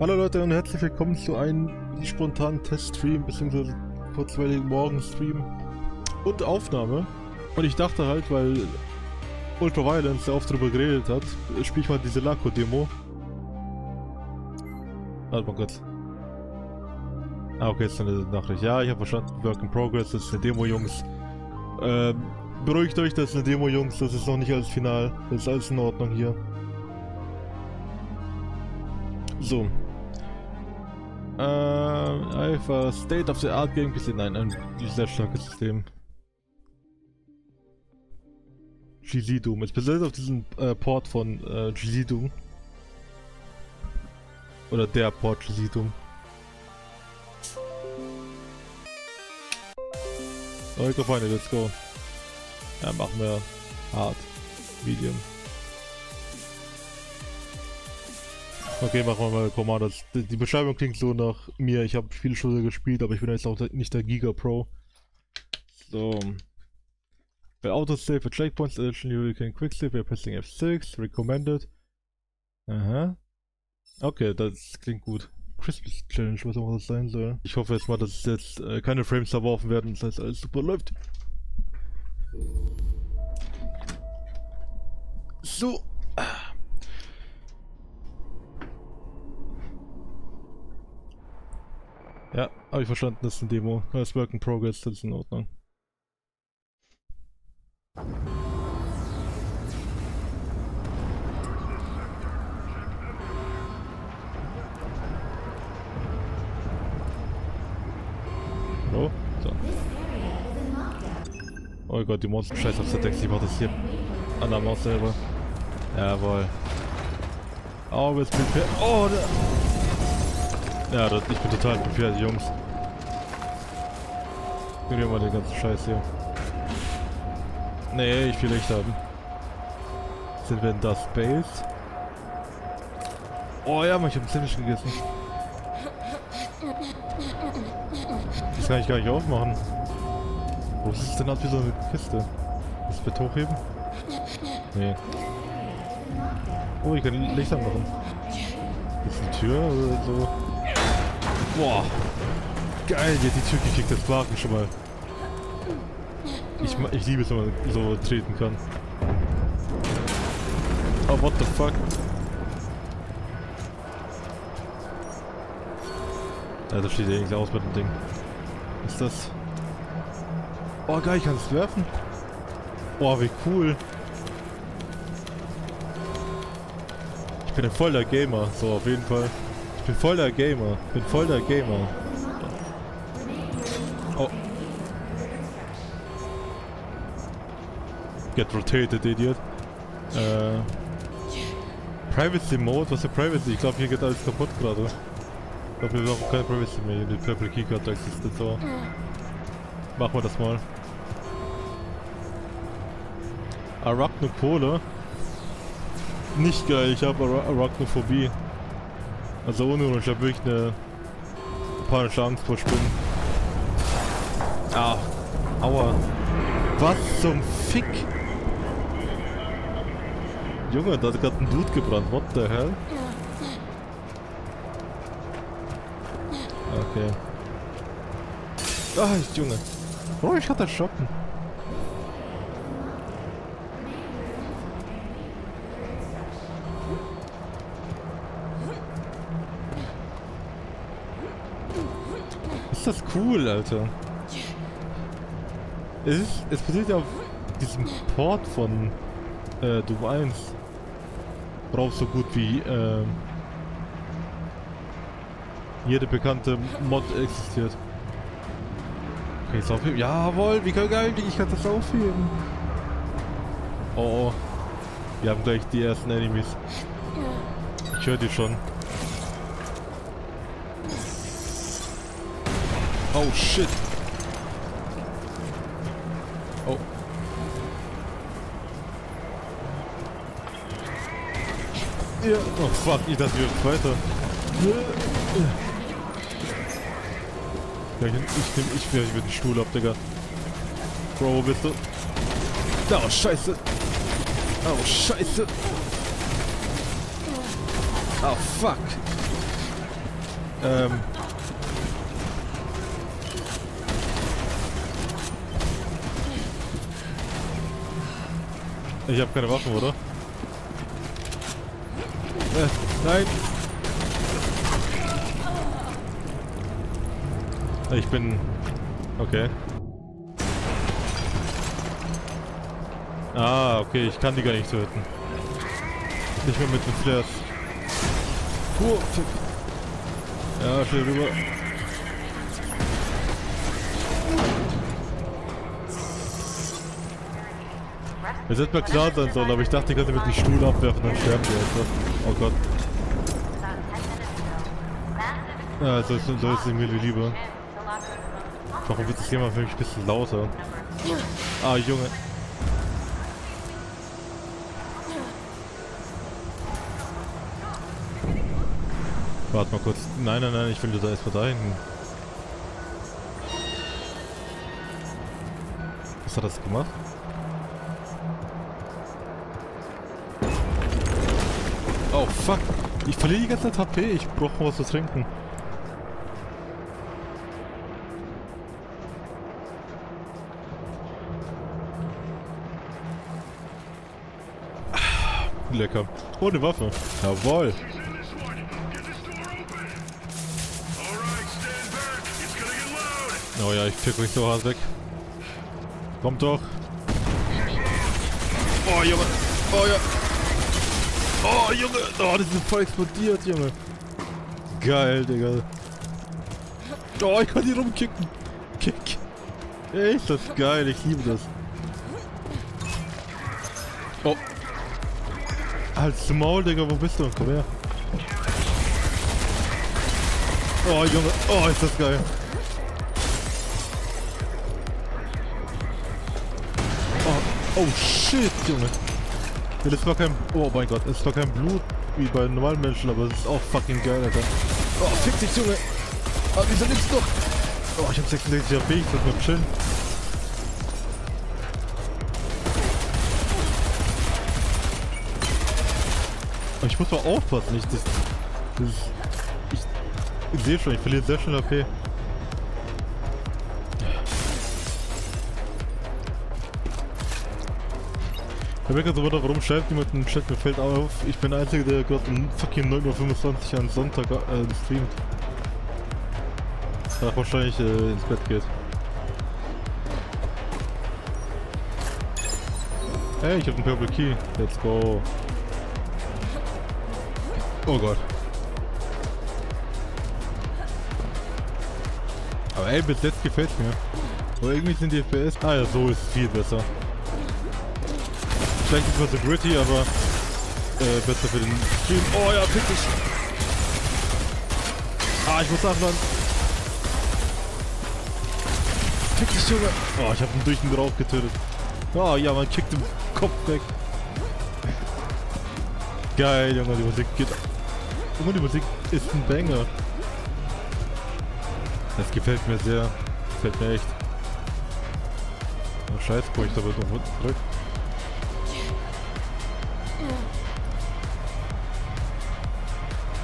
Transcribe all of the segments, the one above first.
Hallo Leute und herzlich willkommen zu einem spontanen Teststream bzw. kurzweiligen Morgenstream und Aufnahme. Und ich dachte halt, weil Ultraviolence sehr oft darüber geredet hat, spiele ich mal diese Laco-Demo. Warte mal kurz. Ah, okay, ist eine Nachricht. Ja, ich habe verstanden. Work in Progress, das ist eine Demo, Jungs. Ähm, beruhigt euch, das ist eine Demo, Jungs. Das ist noch nicht alles final. Das ist alles in Ordnung hier. So. Äh, Alpha State of the Art Game PC. Nein, ein sehr starkes System. GZ Doom. Es basiert auf diesem äh, Port von äh, GZ Doom. Oder der Port GZ Doom. Okay, Freunde, let's go. Ja, machen wir hart. Medium. Okay, machen wir mal Commandos. Die Beschreibung klingt so nach mir. Ich habe viele Spiele gespielt, aber ich bin jetzt auch nicht der Giga Pro. So. Bei Autosave, for Checkpoints, additionally you can quicksave by pressing F6, recommended. Aha. Okay, das klingt gut. Christmas Challenge, was auch das sein soll. Ich hoffe jetzt mal, dass jetzt äh, keine Frames verworfen werden, das heißt alles super läuft. So. Ja, habe ich verstanden, das ist eine Demo. Das ist Work in Progress, das ist in Ordnung. Oh, so. Oh Gott, die Monster scheiß auf Setex, ich mach das hier an der Maus selber. Jawohl. Oh, bin ich... Oh, der... Ja, das, ich bin total prepared, Jungs. Ignorieren wir den ganzen Scheiß hier. Nee, ich will Licht haben. Sind wir in das Space? Oh ja, ich hab ziemlich gegessen. Das kann ich gar nicht aufmachen. Wo ist es denn halt wie so eine Kiste? Das wird hochheben? Nee. Oh, ich kann Licht anmachen. Ist eine Tür oder so? Boah. Geil, die hat die Tür gekickt, das war schon mal. Ich, ich liebe es, wenn man so treten kann. Oh, what the fuck? Ja, das steht ja eigentlich aus mit dem Ding. Was ist das? Oh geil, ich kann es werfen. Oh, wie cool. Ich bin ein voller Gamer, so auf jeden Fall. Bin voller Gamer. Ich bin voller Gamer. Oh. Get rotated, Idiot. Äh. Privacy Mode? Was für Privacy? Ich glaube, hier geht alles kaputt gerade. Ich glaube, wir brauchen keine Privacy mehr. Die Purple Keycard existiert so. Machen wir das mal. Arachnopole? Nicht geil, ich habe Ara Arachnophobie. Also ohne ich habe wirklich eine panische Angst vor Spinnen. Ah, aua. Was zum Fick? Junge, da hat gerade ein Dude gebrannt. What the hell? Okay. Ah, Junge. Oh, ich hatte Schocken. Das cool, Alter. Es, ist, es basiert ja auf diesem Port von äh, Doom 1. Worauf so gut wie äh, jede bekannte Mod existiert. Kann ich das aufheben? Jawohl, wie geil, ich kann das aufheben. Oh, oh. Wir haben gleich die ersten Enemies. Ich höre die schon. Oh shit. Oh. Ja. Oh fuck, ich dachte wir weiter. Ja, ich, ich nehm ich mir den Stuhl ab, Digga. Bro, wo bist du? Oh, scheiße. Oh, scheiße. Oh, fuck. Ähm. Ich habe keine Waffen, oder? Äh, nein! Ich bin... Okay. Ah, okay, ich kann die gar nicht töten. Nicht mehr mit den Flares. Ja, schnell rüber. Es hätte mir klar sein sollen, aber ich dachte, ich könnte mit dem Stuhl abwerfen, dann sterben die einfach. Oh Gott. Ja, so ist, so ist es mir lieber. Warum wird das Thema für mich ein bisschen lauter? Ah, Junge. Warte mal kurz. Nein, nein, nein, ich will da erstmal da hinten. Was hat das gemacht? Oh fuck. Ich verliere die ganze Zeit HP. Ich brauche was zu trinken. Ah, Lecker. Oh, eine Waffe. Jawohl. Oh ja, ich pick mich so hart weg. Kommt doch. Oh, Junge. Oh ja. Oh, Junge. Oh, das ist voll explodiert, Junge. Geil, Digga. Oh, ich kann hier rumkicken. Kick. Ey, ist das geil. Ich liebe das. Oh. Halt's Maul, Digga. Wo bist du? Komm her. Oh, Junge. Oh, ist das geil. Oh shit, Junge. Das war kein... Oh mein Gott, es war kein Blut wie bei normalen Menschen, aber es ist auch fucking geil, Alter. Oh, fick dich, Junge. Ah, wieso nimmst du doch? Oh, ich hab 66 HP, ich soll mal chillen. Ich muss mal aufpassen, ich, das, das ich, ich sehe schon, ich verliere sehr schnell HP. Ich merke so wieder, warum schreibt jemand im Chat, mir fällt auf, ich bin der Einzige, der gerade um fucking 9.25 Uhr am Sonntag äh, streamt. Danach wahrscheinlich äh, ins Bett geht. Hey, ich hab einen Purple Key. Let's go. Oh Gott. Aber ey, bis jetzt gefällt's mir. Aber irgendwie sind die FPS... Ah ja, so ist es viel besser. Vielleicht nicht mehr so gritty, aber äh, besser für den Stream. Oh ja, fick dich. Ah, ich muss nachladen. Fick dich, Junge. Oh, ich hab ihn durch den drauf getötet. Oh ja, man kickt den Kopf weg. Geil, Junge, die Musik geht... Junge, die Musik ist ein Banger. Das gefällt mir sehr. Gefällt mir echt. Oh, scheiße, guck ich da wird noch zurück.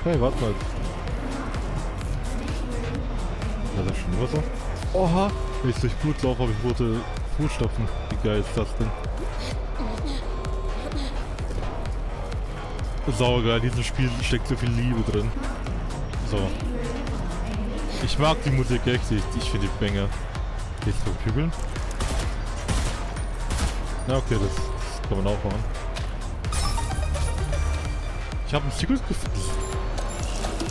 Hey, warte mal. War das schon Wasser? Oha! Wenn ich durch Blut laufe, habe ich rote Fußstapfen. Wie geil ist das denn? Saugeil, in diesem Spiel steckt so viel Liebe drin. So. Ich mag die Musik echt, ich, ich finde die Banger. Geht's verkügeln? Na okay, das, das kann man auch machen. Ich habe ein Secret gefunden.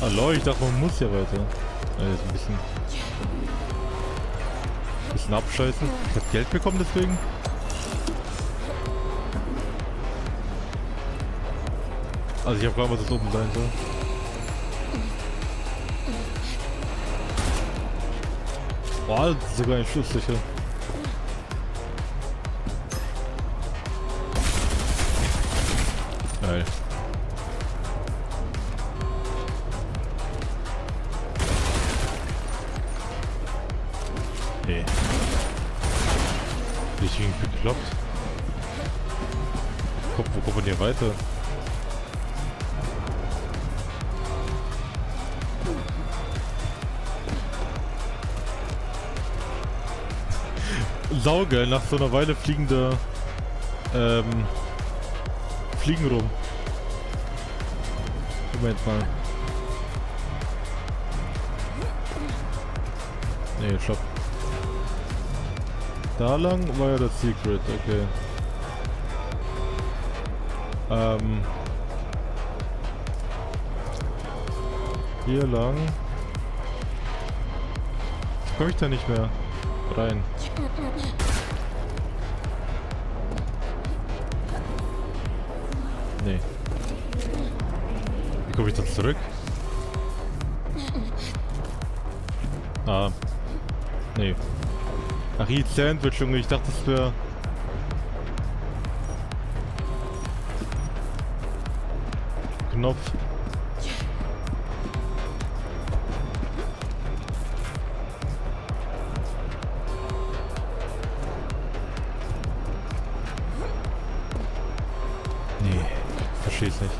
Hallo, ich dachte, man muss ja weiter. Jetzt ein bisschen... bisschen abscheißen. Ich hab Geld bekommen deswegen. Also ich habe gar was das oben sein soll. Boah, sogar ein Schlusslöcher. Ey. Bin ich irgendwie bekloppt? Guck, wo kommen wir denn weiter? Sauge, nach so einer Weile fliegen da. ähm, Fliegen rum. Moment mal. Nee, stopp. Da lang war ja das Secret, okay. Ähm. Hier lang. Komme ich da nicht mehr rein. Nee. Wie komme ich da zurück? Ah. Nee. Ach, hier Sandwich, Junge. Ich dachte, das wäre... Knopf. Nee, verstehe ich nicht.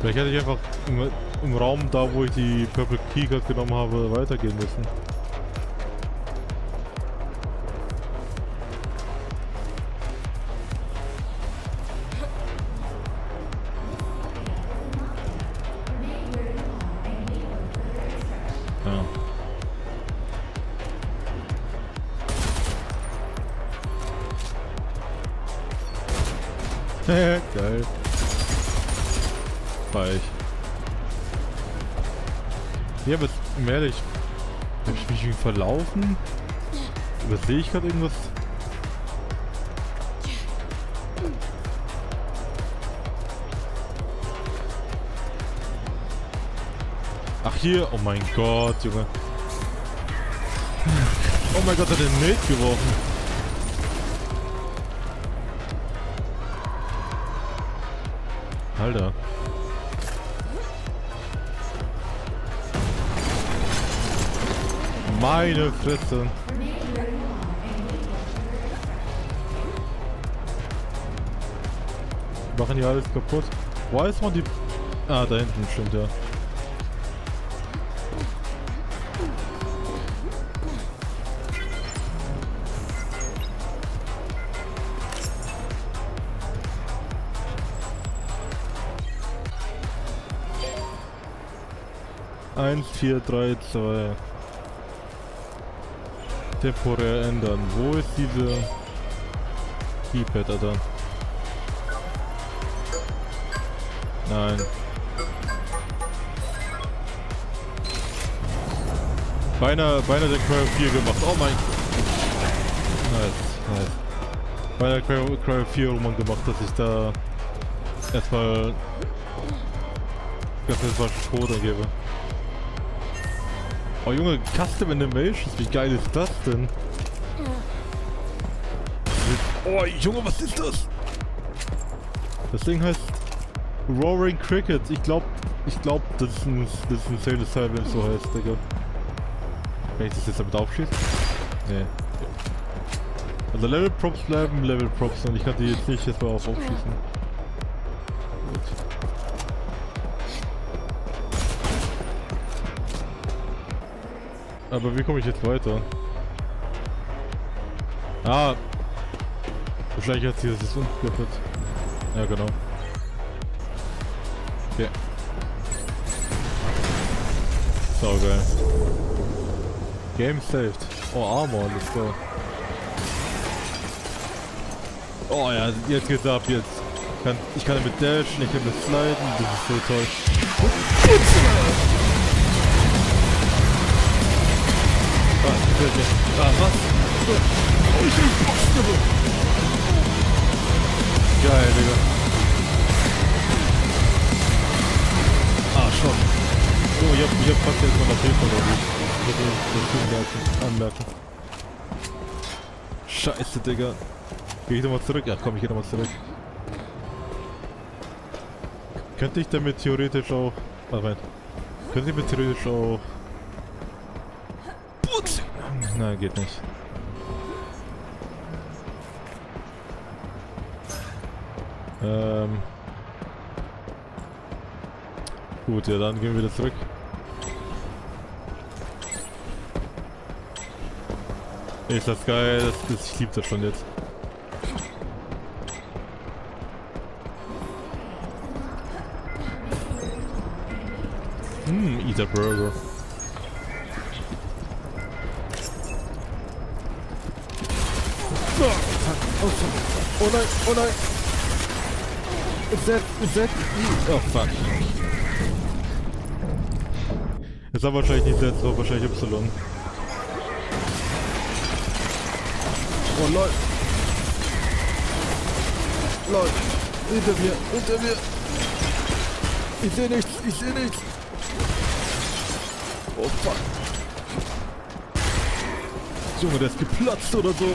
Vielleicht hätte ich einfach im, Raum da, wo ich die Purple Keycard genommen habe, weitergehen müssen. Verlaufen? Übersehe ich gerade irgendwas? Ach hier, oh mein Gott, Junge. Oh mein Gott, hat den Nate geworfen. Alter. Meine Fresse. Machen die alles kaputt. Wo ist man die... Ah, da hinten stimmt ja. Eins, vier, drei, zwei. Temporär ändern. Wo ist diese Keypad, Alter? Nein. Beinahe, beinahe der Cryo 4 gemacht. Oh mein Nice, nice. Beinahe Cryo, Cryo 4 Roman gemacht, dass ich da erstmal ganz erstmal Code gebe. Oh Junge, Custom Animations, wie geil ist das denn? Oh Junge, was ist das? Das Ding heißt Roaring Crickets. Ich glaub, ich glaub, das ist ein, das ist ein Sailor Style, wenn es so heißt, Digga. Kann ich das jetzt damit aufschießen? Nee. Also Level Props bleiben Level Props und ich kann die jetzt nicht erstmal auf aufschießen. Aber wie komme ich jetzt weiter? Ah! Wahrscheinlich hat sie das jetzt geöffnet. Ja, genau. Okay. So geil. Game saved. Oh, Armor, let's go. Oh ja, jetzt geht's ab, jetzt. Kann, ich kann damit dashen, ich kann mit sliden, das ist so toll. Bitte. Ah, was? Impossible! Geil, Digga. Ah, schon. Oh, ich hab, ich hab fast jetzt mal Fall erwischt. Ich würde anmerken. Scheiße, Digga. Geh ich nochmal zurück? Ja, komm, ich geh nochmal zurück. Könnte ich damit theoretisch auch... Warte mal. Könnte ich damit theoretisch auch... Nein, geht nicht. Ähm... Gut, ja, dann gehen wir wieder zurück. Ist das geil, das, das, ich liebe das schon jetzt. Hm, eat a burger. Oh, oh nein, oh nein. Is that, oh fuck. Ist aber wahrscheinlich nicht Z, sondern wahrscheinlich Y. Oh lol. Lol. Hinter mir, hinter mir. Ich sehe nichts, ich sehe nichts. Oh fuck. Junge, der ist geplatzt oder so.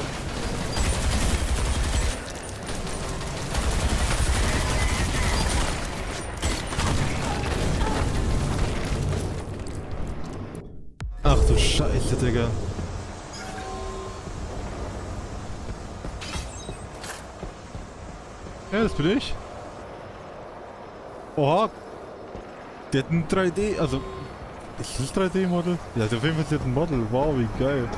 Scheiße, Digga. Ja, das bin ich. Oha. Der hat ein 3D, also... Ist das 3D-Model? Ja, auf jeden Fall ist ein Model. Wow, wie geil.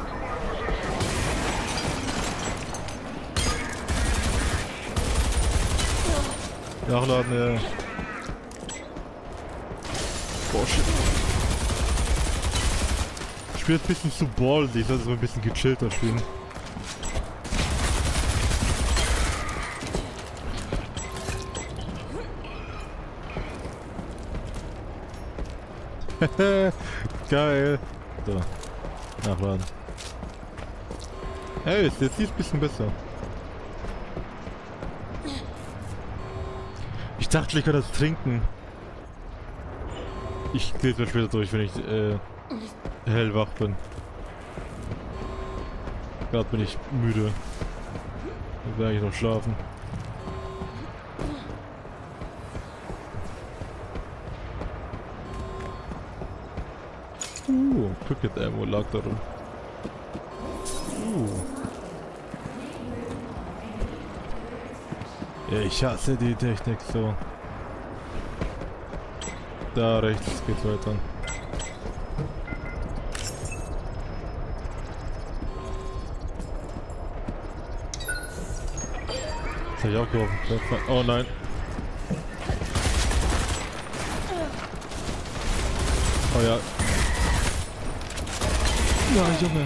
Nachladen, ja. Spiele jetzt ein bisschen zu ballsy, ich sollte so ein bisschen gechillter spielen. Geil. So. Nachladen. Hey, jetzt sieht es ein bisschen besser. Ich dachte, ich kann das trinken. Ich lese mir später durch, wenn ich äh, hellwach bin. Gerade bin ich müde. Ich will eigentlich noch schlafen. Uh, Cricket Ammo lag da rum. Uh. Ich hasse die Technik so. Da rechts geht's weiter. Das hab ich auch geworfen. Oh nein. Oh ja, ja, Junge.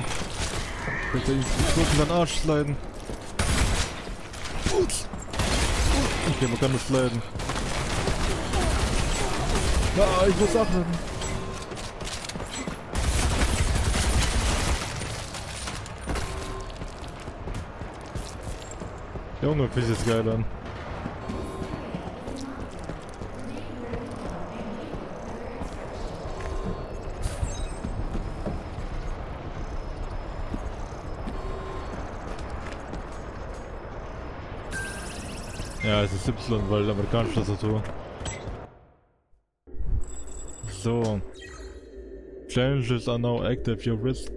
Bitte ihn in seinen Arsch sliden. Okay, man kann nur sliden. Ja, ich muss abnehmen. Junge, fühlt sich geil an. Ja, es ist Y, weil amerikanische Tastatur. So. Challenges are now active. Your risk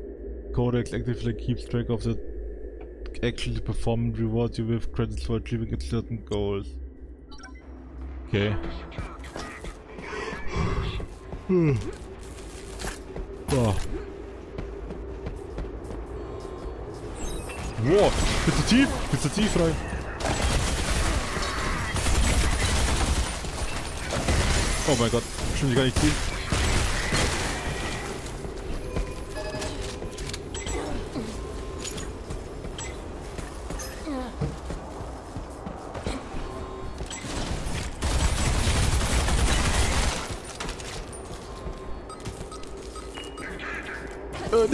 codex actively keeps track of the actually performed reward you with credits for achieving certain goals. Okay. Hm. Oh. Wow, bist du tief? Bist du tief rein? Oh mein Gott, stimmt gar nicht ziehen.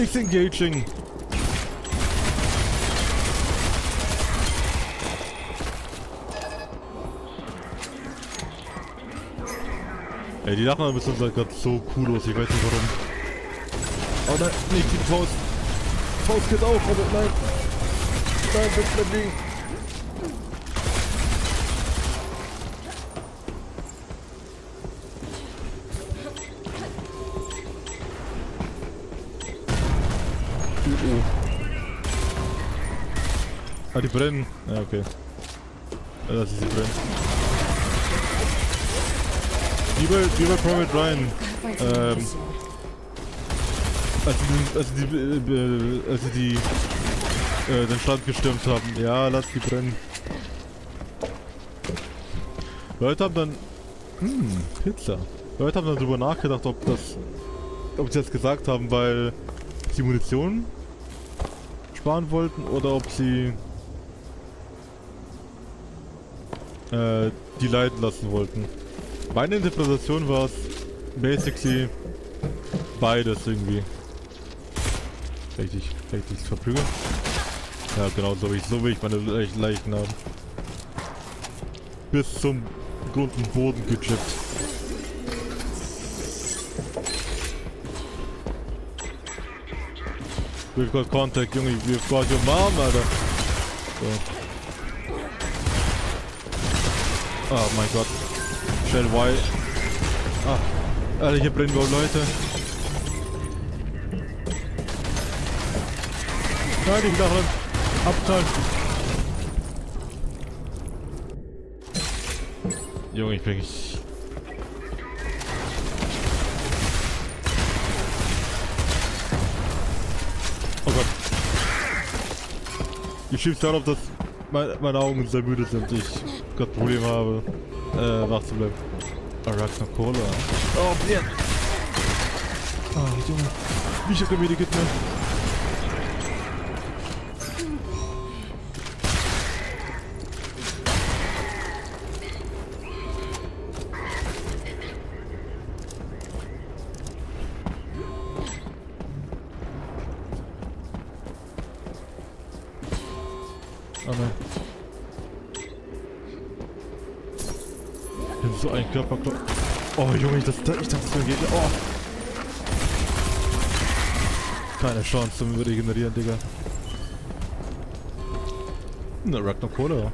Nichts engaging. Ey, die Nachnamen sind halt gerade so cool aus, ich weiß nicht warum. Oh nein, nicht die Faust. Faust geht auf, aber nein. Nein, bitte bleib liegen. Ah, die brennen. Ja, okay. Ja, das ist sie brennen. Wie bei, wie bei Private Ryan. Ähm, also, die, also die, äh, also die äh, den Stand gestürmt haben. Ja, lass die brennen. Leute haben dann... Hm, Pizza. Leute haben dann drüber nachgedacht, ob das... Ob sie das gesagt haben, weil sie Munition sparen wollten oder ob sie äh, die leiden lassen wollten. Meine Interpretation war es basically beides irgendwie. Richtig, richtig verprügeln. Ja, genau, so will ich, so will ich meine Le Leichen haben. Bis zum Grund und Boden gechippt. We've got contact, Junge, we've got your mom, Alter. So. Oh mein Gott. Shell Y. Ah. Alter, hier brennen wir Leute. Nein, ich dachte, abknallen. Junge, ich bin ich. Oh Gott. Ich schieb's darauf, dass meine, meine Augen sehr müde sind. Ich Gott Probleme habe, äh, wach zu bleiben. Arachno Cola. Oh, yeah. Oh, Junge. Wie ich Medikit mehr. Oh nein. Ich bin so ein Körperklopp. Oh Junge, ich, das, ich dachte, das geht. Oh. Keine Chance zum Regenerieren, Digga. Hm, Arachnocola.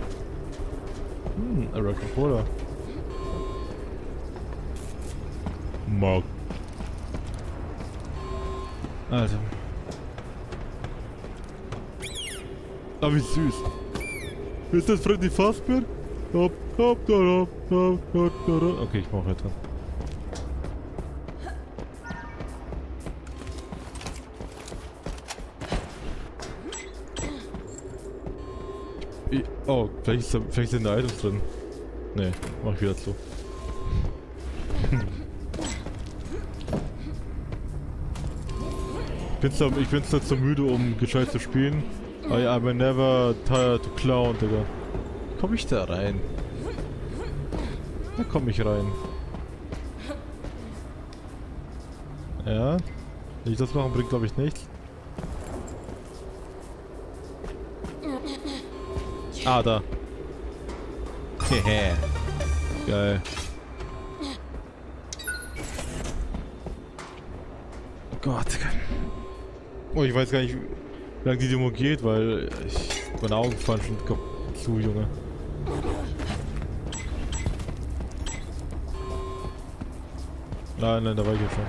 Hm, Arachnocola. Mark. Alter. Ah, wie süß. Ist das Freddy Fazbear? Hopp, Okay, ich weiter. I oh, vielleicht, ist da, vielleicht sind da Items drin. Nee, mach ich wieder zu. ich bin's da, ich bin's da zu müde, um gescheit zu spielen. I am never tired to clown, Digga. Komm ich da rein? Da komm ich rein. Ja. Wenn ich das machen, bringt glaube ich nichts. Ah, da. Hehe. Geil. Gott. Oh, ich weiß gar nicht, wie lange die Demo geht, weil ich, meine Augen fallen schon zu, Junge. Nein, nein, da war ich ja schon.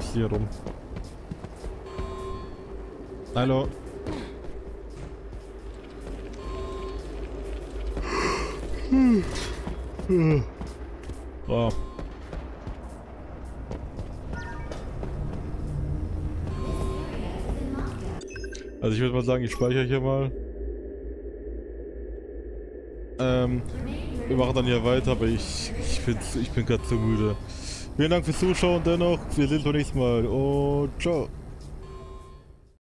Ich hier rum. Hallo. Oh. Also ich würde mal sagen, ich speichere hier mal. Ähm, wir machen dann hier weiter, aber ich, ich, ich bin gerade zu müde. Vielen Dank fürs Zuschauen dennoch. Wir sehen uns beim nächsten Mal und ciao.